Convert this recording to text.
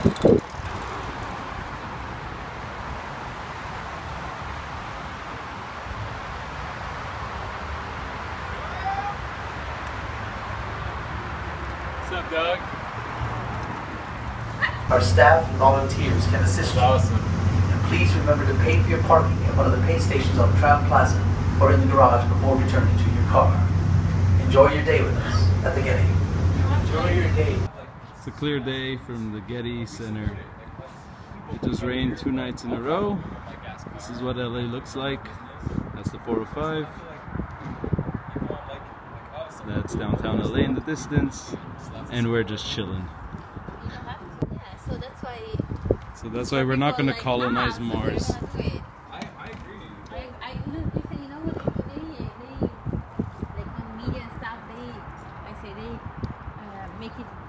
What's up, Doug? Our staff and volunteers can assist you. Awesome. And please remember to pay for your parking at one of the pay stations on Tram Plaza or in the garage before returning to your car. Enjoy your day with us at the Getty. Enjoy your day. It's a clear day from the Getty Center. It just rained two nights in a row. This is what LA looks like. That's the 405. That's downtown LA in the distance. And we're just chilling. So that's why we're not going to colonize Mars. make it